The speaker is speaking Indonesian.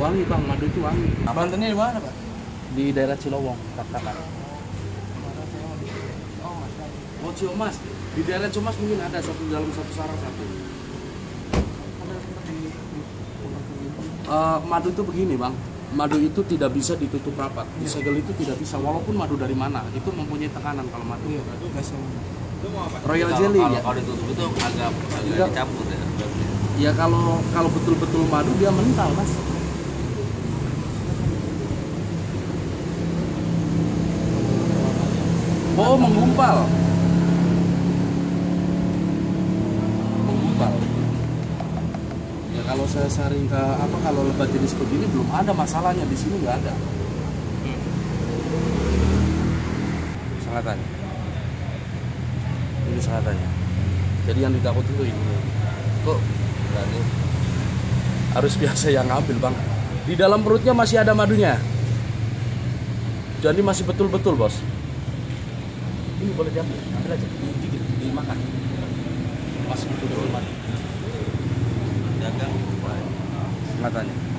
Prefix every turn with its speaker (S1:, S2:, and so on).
S1: Wangi bang, madu itu wangi.
S2: Bantennya di mana pak?
S1: Di daerah Cilowong, katakan. Oh Ciomas, di daerah Ciomas mungkin ada satu dalam satu sarang satu. Eh, madu itu begini bang, madu itu tidak bisa ditutup rapat. Disegel itu tidak bisa, walaupun madu dari mana, itu mempunyai tekanan kalau madu.
S2: Iya,
S1: Royal
S3: Kalau-
S1: jelly
S3: kalau,
S1: ya.
S3: kalau ditutup itu agak agak
S1: Enggak.
S3: dicampur ya.
S1: Ya kalau kalau betul-betul madu dia mental mas. Oh menggumpal. Menggumpal. Ya kalau saya saring ke apa kalau lebat jenis begini belum ada masalahnya di sini nggak ada. Sangatannya. Ini sangatannya. Jadi yang ditakut itu ini. Kok berani? Harus biasa yang ngambil bang. Di dalam perutnya masih ada madunya. Jadi masih betul-betul bos. Ini boleh diambil, ambil aja, digigit, dimakan. Masih betul-betul madu.
S3: Dagang.
S1: Matanya.